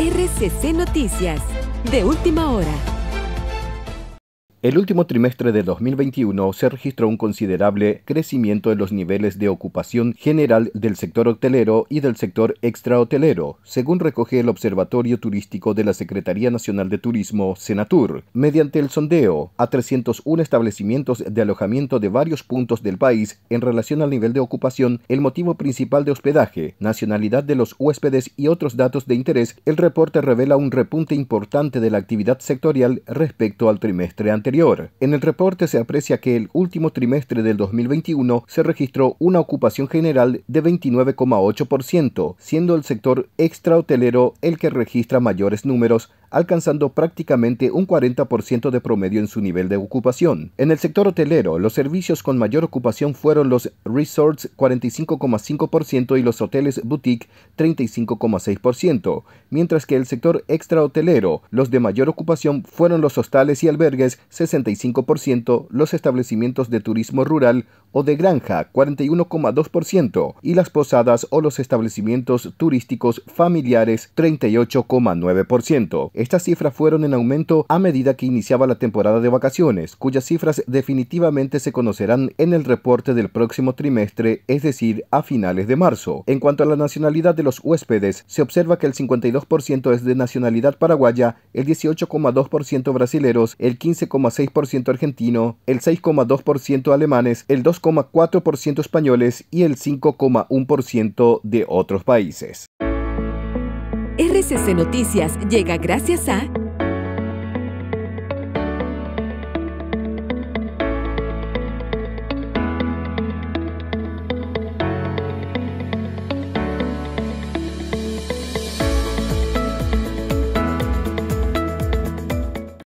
RCC Noticias, de última hora. El último trimestre de 2021 se registró un considerable crecimiento en los niveles de ocupación general del sector hotelero y del sector extrahotelero, según recoge el Observatorio Turístico de la Secretaría Nacional de Turismo, Senatur, mediante el sondeo a 301 establecimientos de alojamiento de varios puntos del país en relación al nivel de ocupación, el motivo principal de hospedaje, nacionalidad de los huéspedes y otros datos de interés, el reporte revela un repunte importante de la actividad sectorial respecto al trimestre anterior. En el reporte se aprecia que el último trimestre del 2021 se registró una ocupación general de 29,8%, siendo el sector extrahotelero el que registra mayores números alcanzando prácticamente un 40% de promedio en su nivel de ocupación. En el sector hotelero, los servicios con mayor ocupación fueron los resorts 45,5% y los hoteles boutique 35,6%, mientras que el sector extrahotelero, los de mayor ocupación fueron los hostales y albergues 65%, los establecimientos de turismo rural o de granja 41,2% y las posadas o los establecimientos turísticos familiares 38,9%. Estas cifras fueron en aumento a medida que iniciaba la temporada de vacaciones, cuyas cifras definitivamente se conocerán en el reporte del próximo trimestre, es decir, a finales de marzo. En cuanto a la nacionalidad de los huéspedes, se observa que el 52% es de nacionalidad paraguaya, el 18,2% brasileros, el 15,6% argentino, el 6,2% alemanes, el 2,4% españoles y el 5,1% de otros países. RCC Noticias llega gracias a